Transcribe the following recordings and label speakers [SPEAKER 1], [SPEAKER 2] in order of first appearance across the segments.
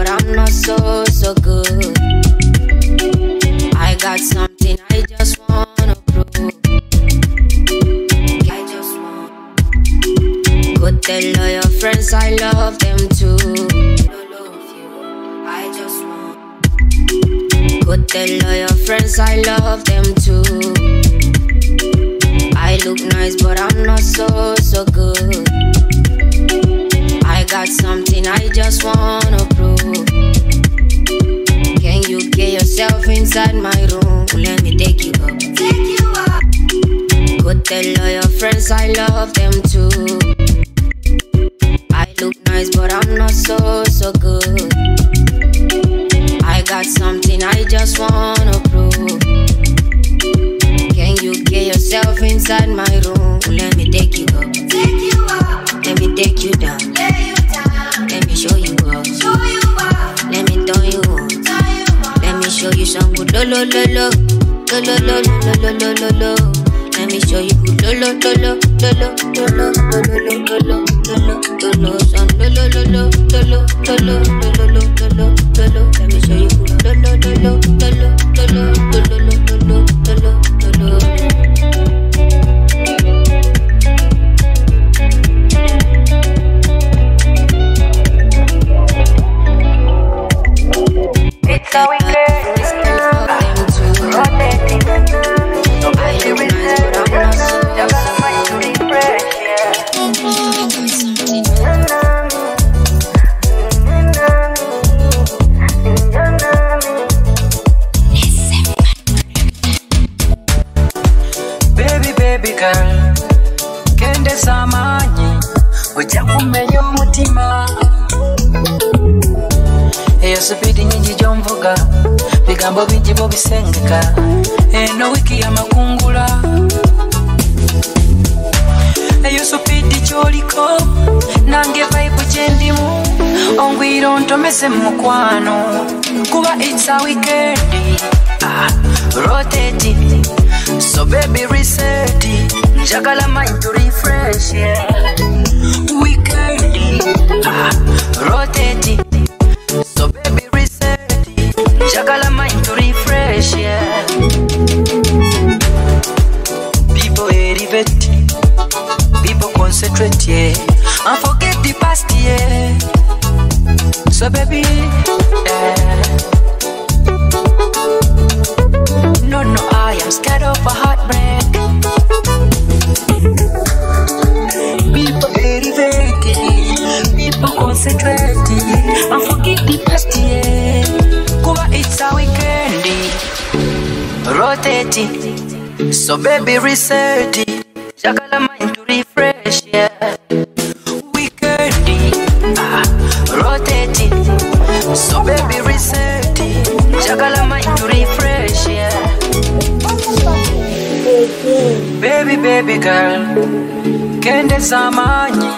[SPEAKER 1] but I'm not so, so good. I got something I just wanna prove. I just want. Go tell all your friends I love them too. I just want. Go tell all your friends I love them too. I look nice, but I'm not so, so good. I got something I just wanna prove. Can you get yourself inside my room? Let me take you up. Take you up. Go tell all your friends I love them too. I look nice, but I'm not so, so good. I got something I just wanna prove. Can you get yourself inside my room? Let me take you up. Take you up. Let me take you down. Lay show you some good lo lo lo lo lo lo lo lo lo lo lo lo. Let me show you good lo lo lo lo lo lo lo lo lo lo lo lo lo lo lo some lo lo lo lo lo lo lo lo lo lo lo lo lo. Let me show you good lo lo lo lo lo lo lo lo
[SPEAKER 2] its a
[SPEAKER 3] weekendi ah, rotating. So baby reset njagala mind to refresh yeah. weekendi ah, rotating. So baby reset njagala mind to refresh yeah. people elevate. People concentrate yeah. And forget the past yeah. So baby yeah. I am scared of a heartbreak. People people yeah. Kuba it's rotating. So baby reset Jagala mind to refresh, yeah. girl,
[SPEAKER 4] kende zamani.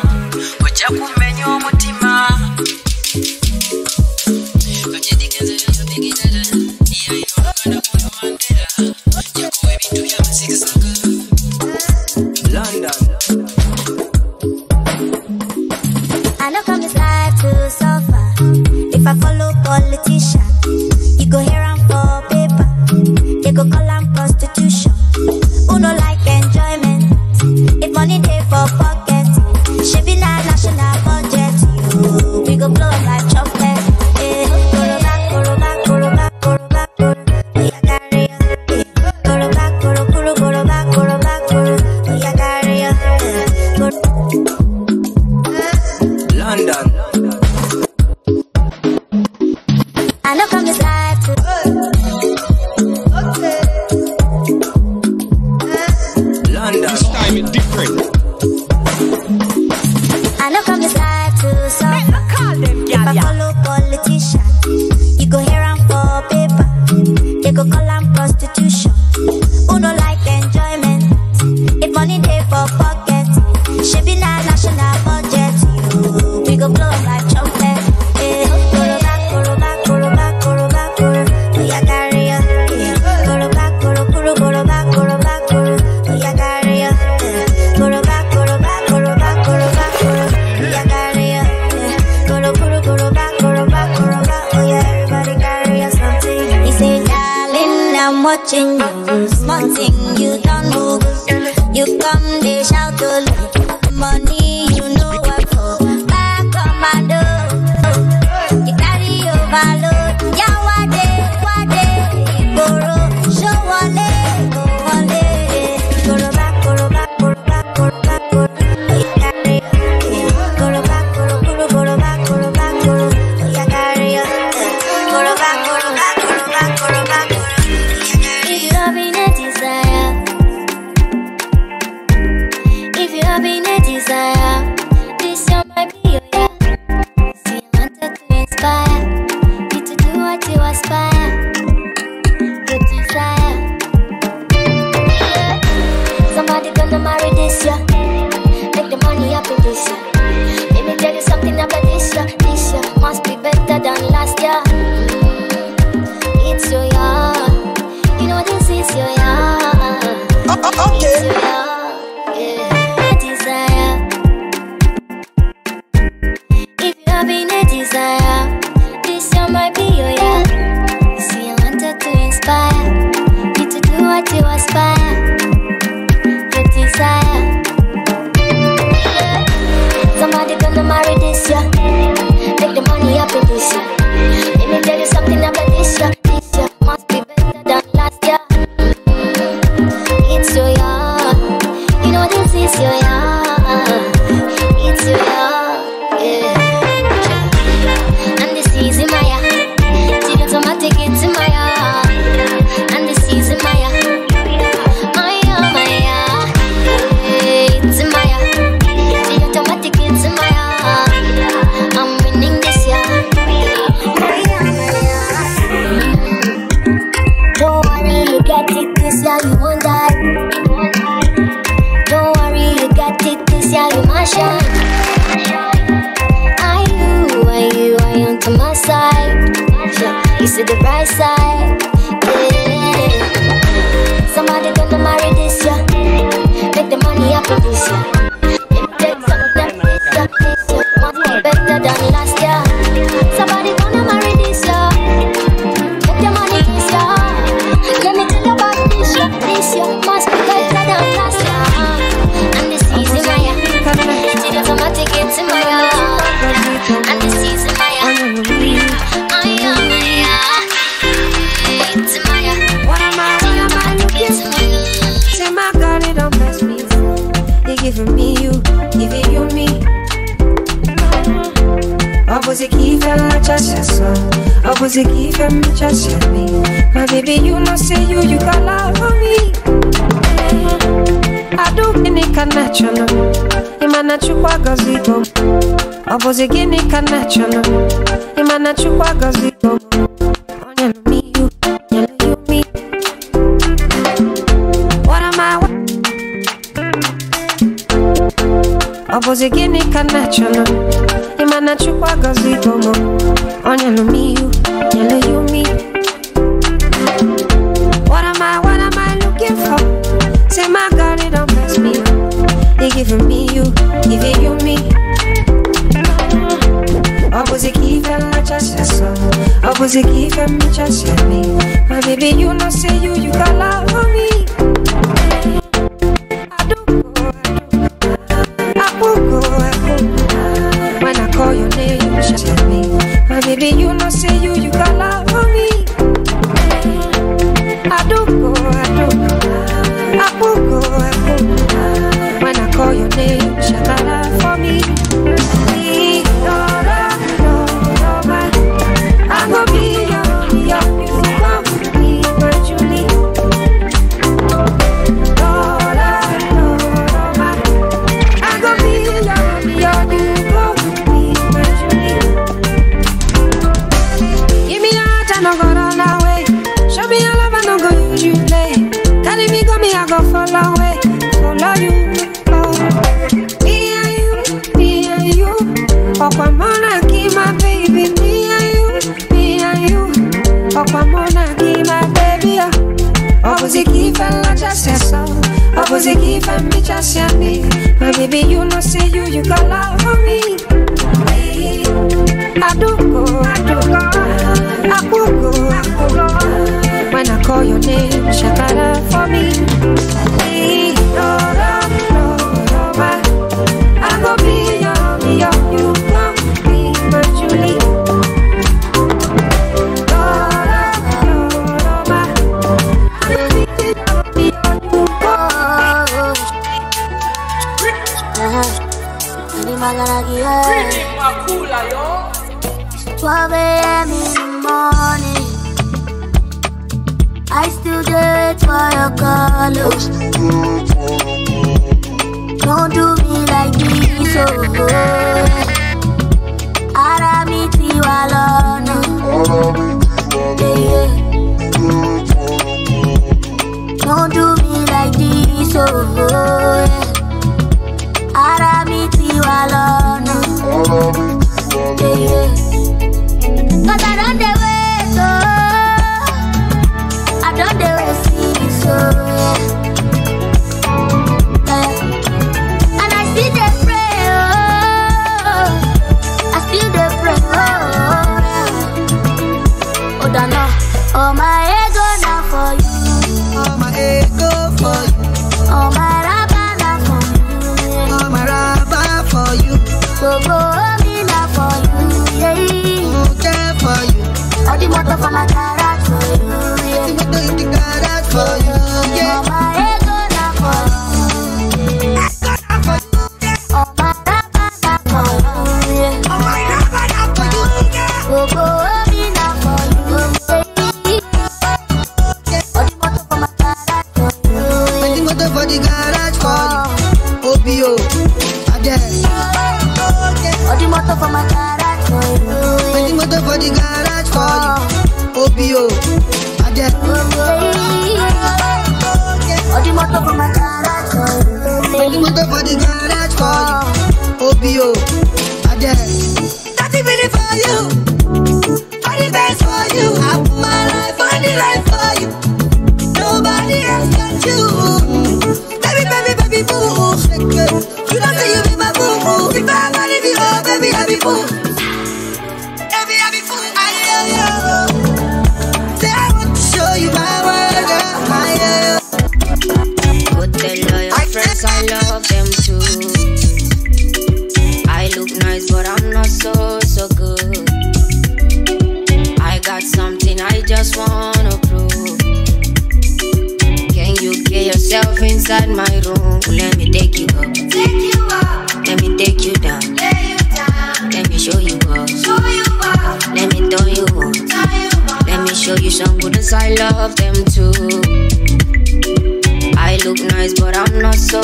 [SPEAKER 4] calor. giving me you, giving you me. Opposite give and much as your soul Opposite give and much just your me. My baby you know say you, you got love for me. I do any kind of natural Imana chukwa gazigo Opposite gini kind of natural Imana chukwa gazigo Onyelo Me. ọ gịnị ka nna ịma na chukwu agọzi idomo ọ nyelụ nyele ya umi What am I, what am I looking for? Say my God, it don't pass me They giving me you, giving you me. Ọ bụzi ka ife mmechasịa so Ọ bụzi ka ife mmechasịa me My baby, you know say you, you got love for me.
[SPEAKER 5] follows. Don't do me like this, oh. oh. for
[SPEAKER 6] my garage for you.
[SPEAKER 5] Waiting motor for
[SPEAKER 6] the garage for you.
[SPEAKER 5] Oh. OBO, oh. I get. Waiting motor for my garage for you. Waiting motor for
[SPEAKER 6] the garage for you. Oh. OBO, I get. Thirty minutes for you.
[SPEAKER 1] inside my room. Let me take you up.
[SPEAKER 5] Take you up.
[SPEAKER 1] Let me take you down.
[SPEAKER 5] Lay you down.
[SPEAKER 1] Let me show you up.
[SPEAKER 5] Show you up.
[SPEAKER 1] Let me turn you on.
[SPEAKER 5] Turn you on.
[SPEAKER 1] Let me show you some goodness. I love them too. I look nice, but I'm not so.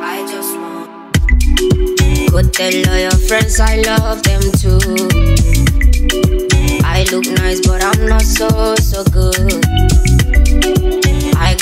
[SPEAKER 1] I just want. Go tell all your friends I love them too. I look nice, but I'm not so so good.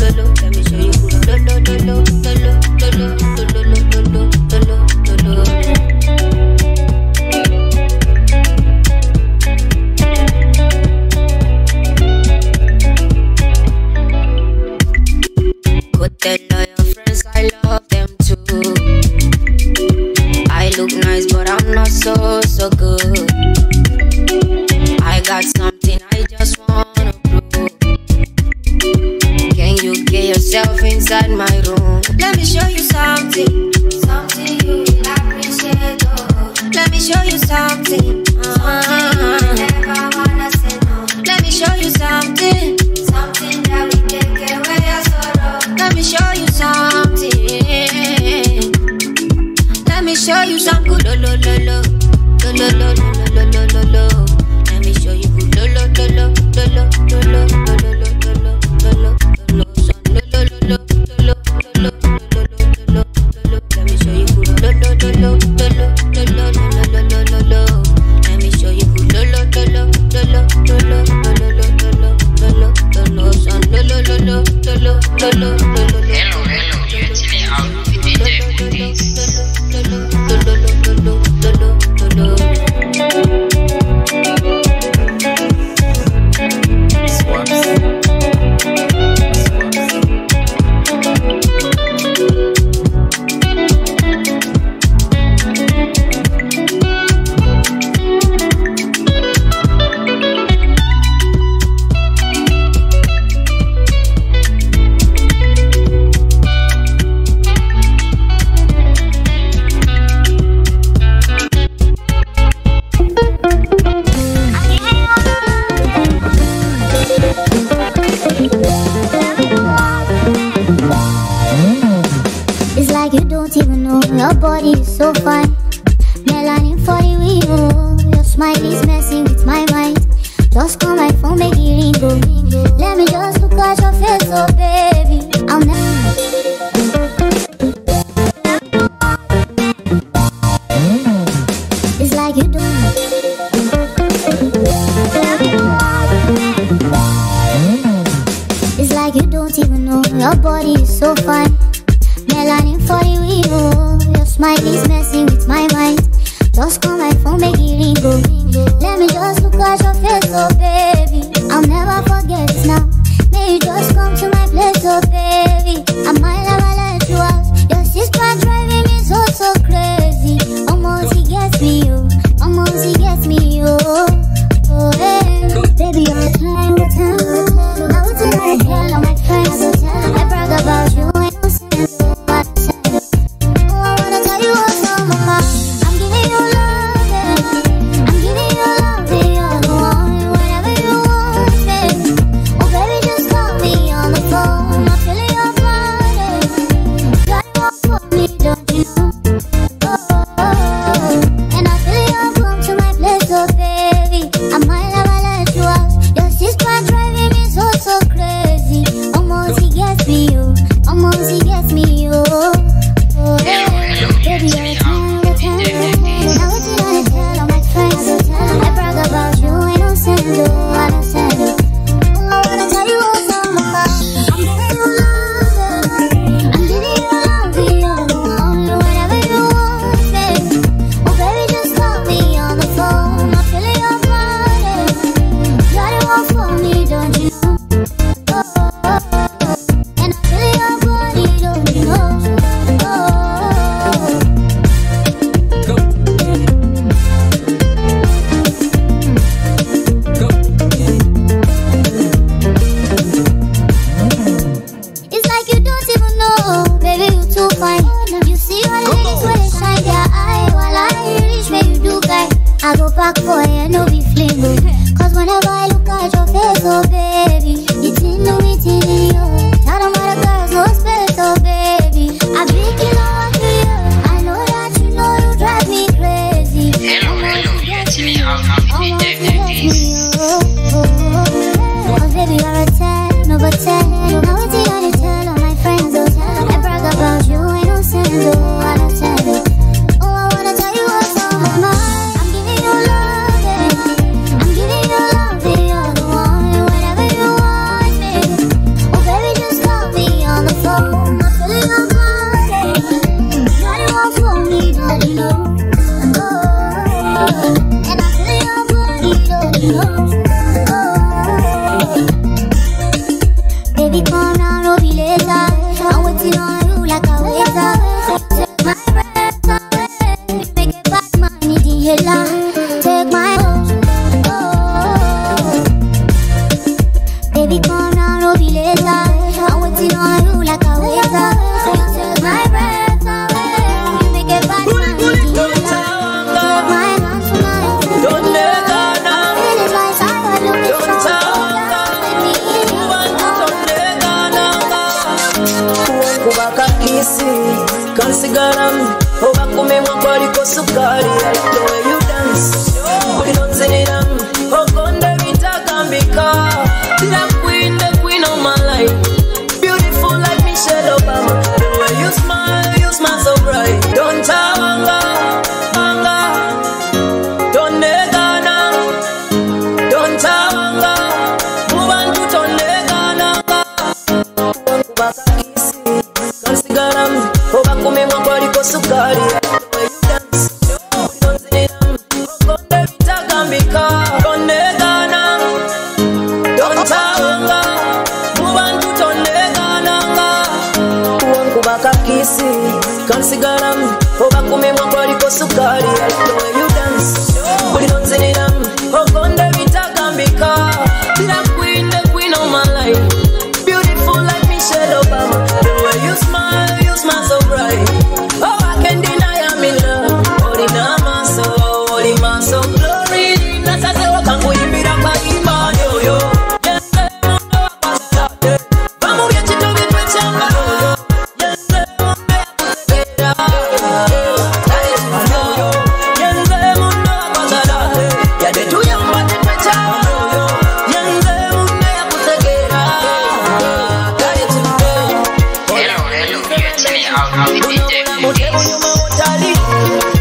[SPEAKER 1] Lolo, let me show you.
[SPEAKER 7] body is so fine. Melanin for the wheel Your smile is messing with my mind. Just call my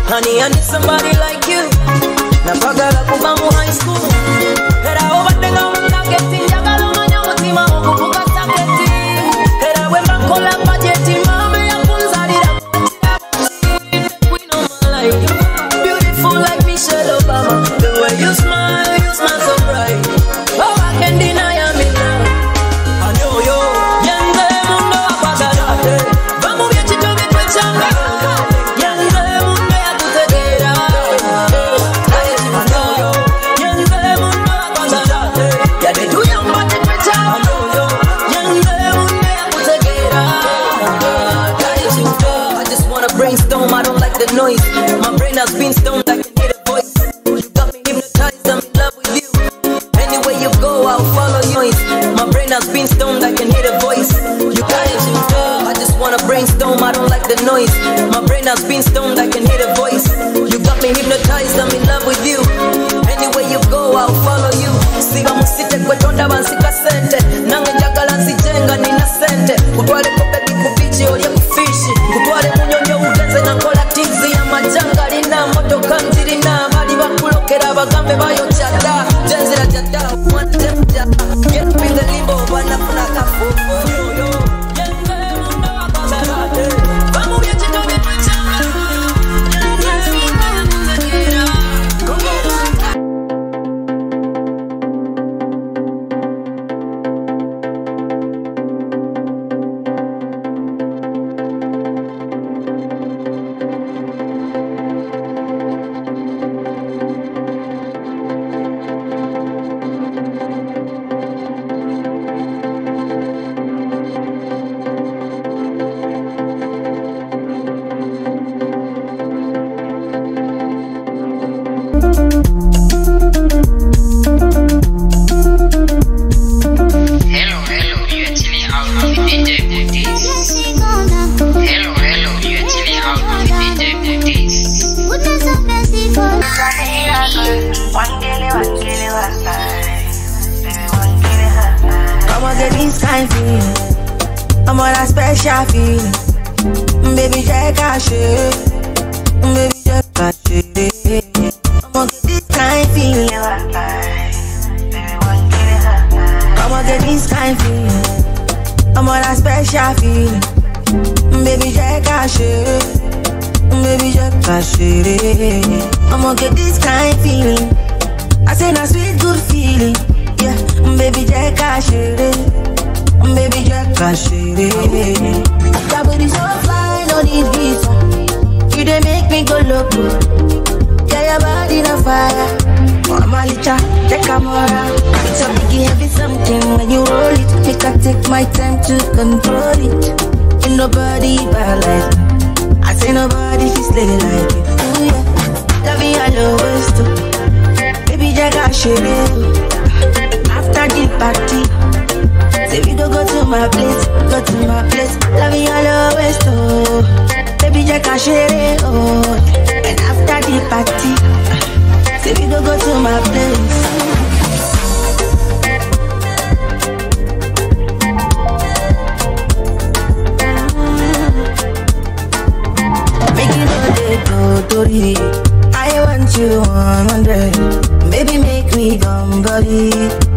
[SPEAKER 7] Honey, I
[SPEAKER 1] need somebody like you. Napagala kubangu high school. Quedaba cambio, yo
[SPEAKER 6] chata. body.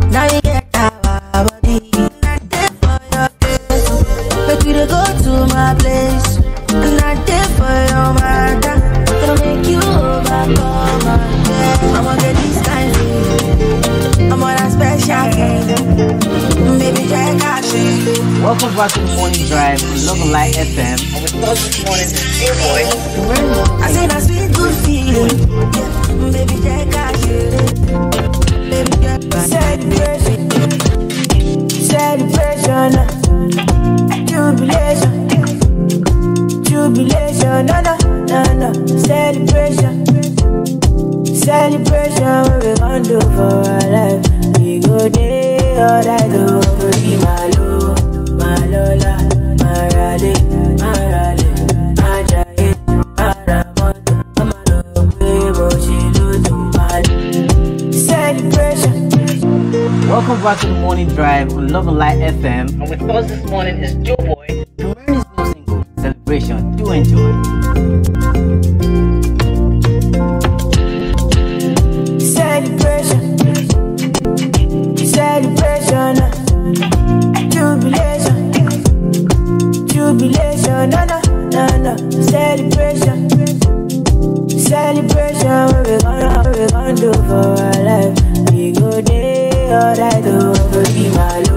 [SPEAKER 6] Now you get our body. Not for your place. Make you go to my place. Not there for your matter. Gonna make you overcome. I'ma get this kind of I'm on a special game. Baby, Jack, I see.
[SPEAKER 8] Welcome back to the Morning Drive, Love Light FM. I'm was told this morning, hey boy.
[SPEAKER 6] I said I sweet good feeling. Baby, Jack, I
[SPEAKER 9] see. no. Jubilation, jubilation, na na na na, Celebration, celebration, what we gon' do for our life? We go day all night, oh, be my love, my lola, my rally.
[SPEAKER 8] back to the morning drive on Love and Light FM. And with us this morning is Joeboy. The man is new single celebration. Do enjoy.
[SPEAKER 10] Celebration.
[SPEAKER 11] Celebration. Jubilation. Jubilation. No, no, no, no. Celebration. Celebration. What we gonna, we're gonna do for us?
[SPEAKER 9] all I do, ever be
[SPEAKER 11] my
[SPEAKER 9] love.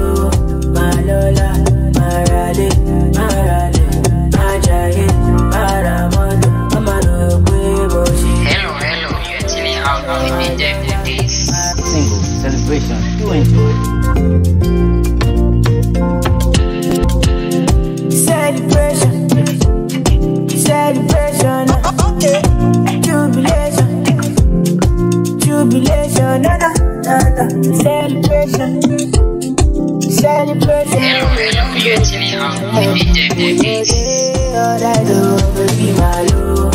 [SPEAKER 9] zero real beauty. I'm moving, moving, moving.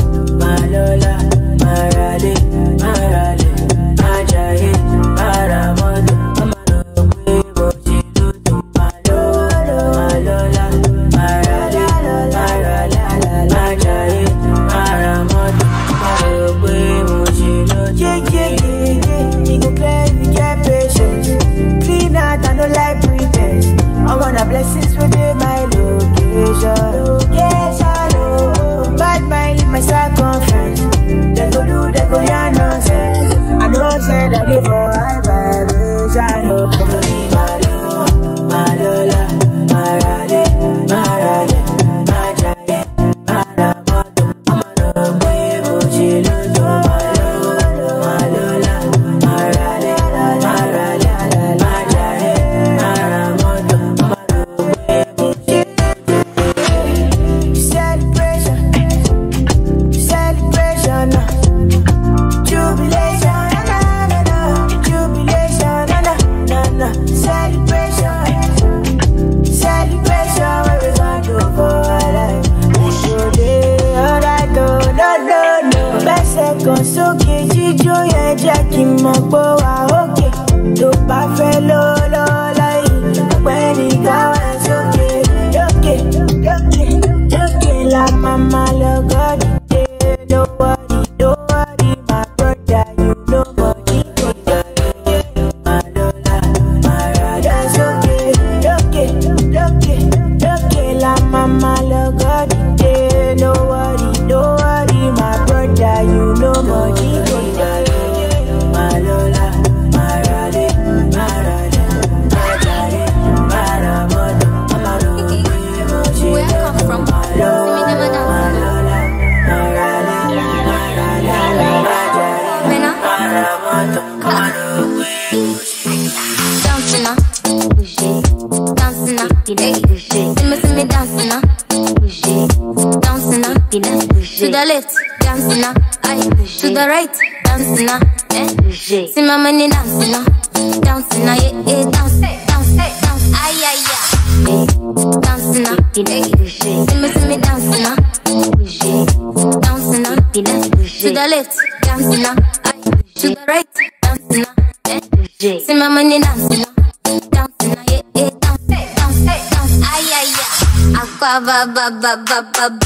[SPEAKER 9] ba ba ba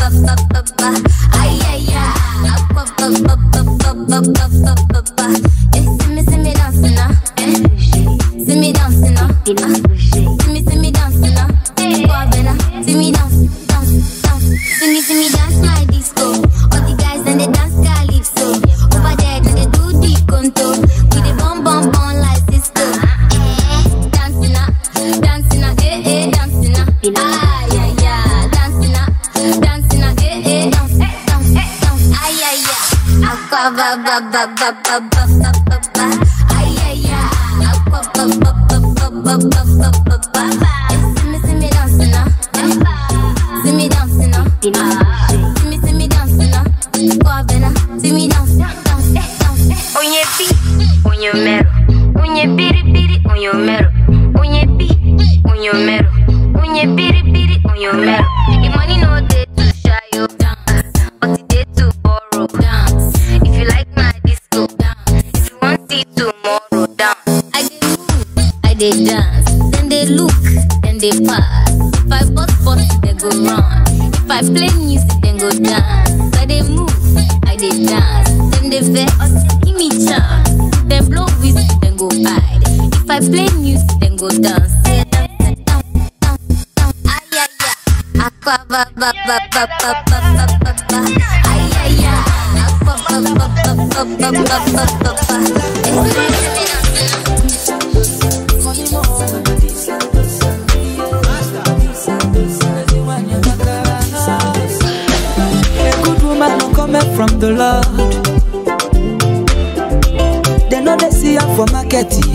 [SPEAKER 9] Send me down, send me down. the
[SPEAKER 3] Lord. They know they see her for marketing.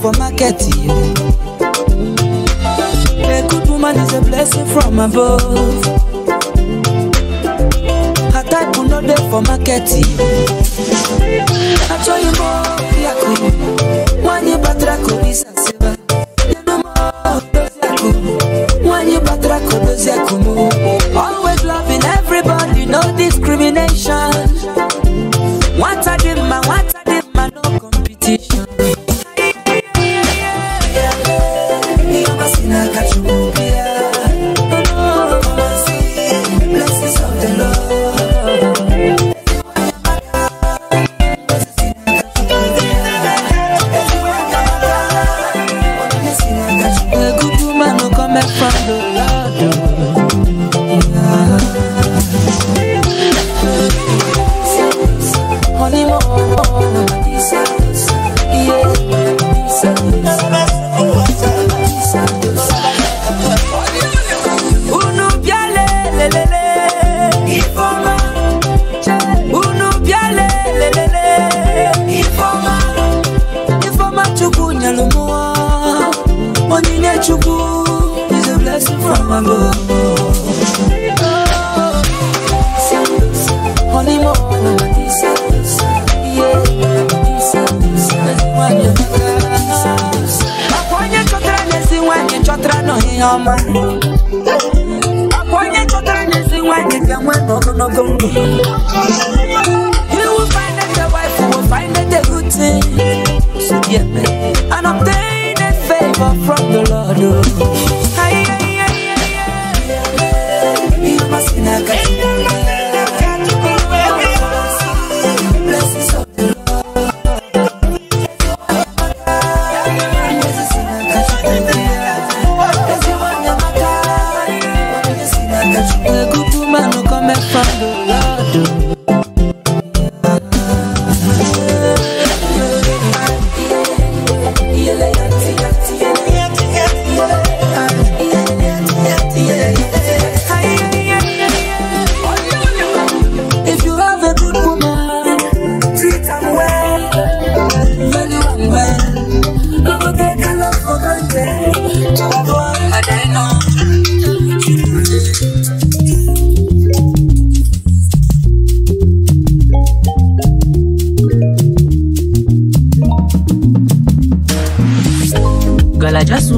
[SPEAKER 3] For market. A good woman is a blessing from above. Type will not there for market. I tell you more, Yaku. When you batra kodisa seva. You know more, Yaku. When you batra kodisa kumu. Ọma. Akwa find the wife will find a good thing. And obtain a favor from the Lord.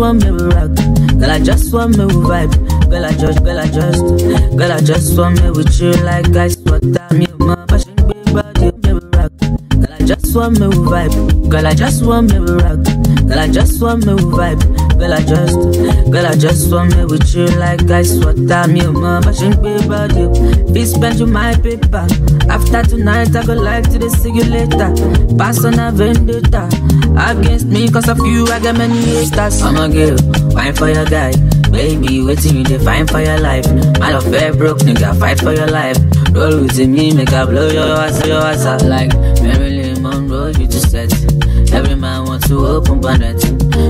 [SPEAKER 12] Want me to rock. Girl, I just want me to vibe. Girl, I just, girl, I just, girl, I just want me with you like ice water. Me, my passion, big body, me rock. Girl, I just want me to vibe. Girl, I just want me to rock. Girl, I just want me to vibe. Girl, I just, girl, I just want me with you like I ice water. Me, my passion, big body. Be spend you my paper. After tonight, I go like to see you. Pass on a vendetta. Against me, cause of you, I get many haters. I'm a girl, fine for your guy. Baby, waiting you define for your life. My love fair broke, nigga, fight for your life. Roll with me, make I blow your ass, your ass out like Marilyn Monroe, you just set. Every man wants to open bonnet.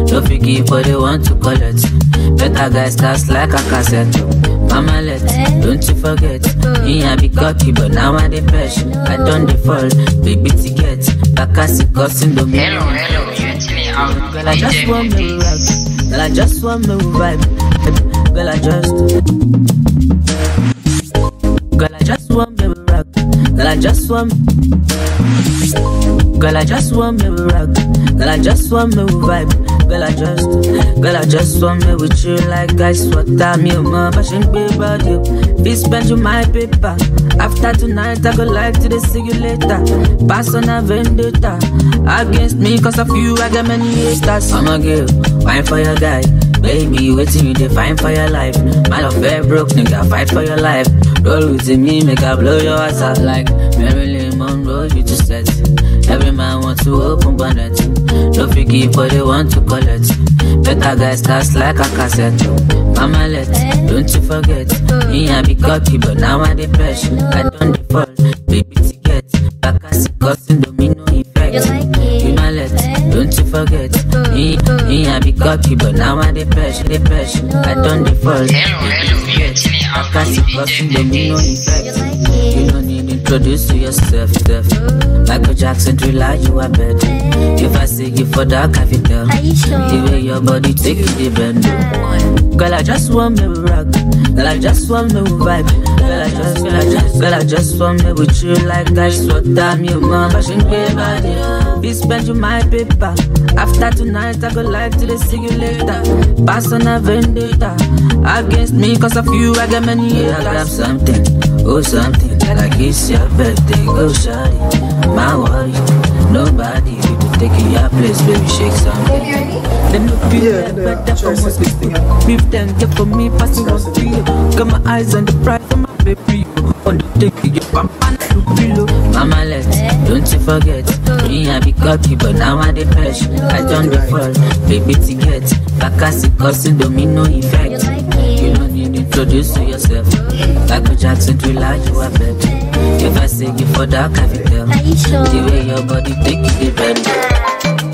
[SPEAKER 12] Don't forgive what they want to collect. Better guys cast like a cassette. Mama let, don't you forget. Me I be cocky, but now I dey fresh. I done the fall, baby to get. Bakasi cousin do me.
[SPEAKER 13] Hello, hello, you're chilling out
[SPEAKER 12] Girl, I just want me to rock. Girl, I just want me to vibe. Girl, I just. Girl, I just want me rock. Girl, I just want. Girl, I just want me rock. Girl, I just want me vibe. Girl, I just, girl, I just want me with you like I ice water. Me and my passion about you. Be spend you my paper. After tonight, I go like to the see you later. Pass on a vendetta against me, cause of you, I got many haters. I'm a girl, wine for your guy. Baby, waiting you define for your life. My love very broke, nigga, fight for your life. Roll with me, make I blow your ass out like Marilyn Monroe, you just set. Every man want to open bonnet. No forgive, but they want to collect. Better guys cast like a cassette. Mama let, don't you forget. Me I be cocky, but now I the pressure. I don't default, baby ticket. Back as it causing domino effect. You my let, don't you forget. Me, me I be cocky, but now I the pressure. I don't default.
[SPEAKER 13] Hello, hello, you're chilling out
[SPEAKER 12] Back as it causing domino effect. You don't need to introduce to yourself, Steph. Michael Jackson thriller, you are better. If I see you for dark, I feel tell. The way your body take it, the bend. Girl, I just want me rock. Girl, I just want me vibe. Girl, I just, girl, I just, girl, I just want me with you like ice water. Me, mama, passion, body. Be spend you my paper. After tonight, I go like to the see you later. Pass on a vendetta against me, cause of you, I got many haters. I grab something, oh something, like it's your birthday, oh, go shawty. My worry, nobody will take your place, baby, shake something. Them look be yeah, better for most people. Beef them, get for me, pass it on to you. Got my eyes on the prize of my baby. On the take you, pam, pam, look below. Mama let, don't you forget. Me, I be cocky, but now I the pressure. I don't the fall, baby, to get. Back as it causing domino effect. Introduce to yourself. Michael Jackson, thriller, you are better. If I say you for dark, I feel tell. The way your body take it, the bend.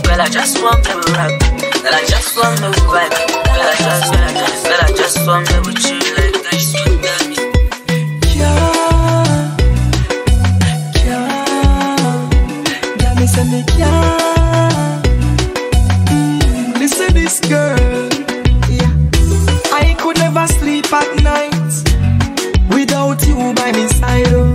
[SPEAKER 12] Girl, I just want me rock. Girl, I just want me vibe. Girl, I just, girl, I just, girl, I just want me with you like I should tell me.
[SPEAKER 3] Girl, me say me. Mm, Listen, this girl, at night without you by my side. Oh.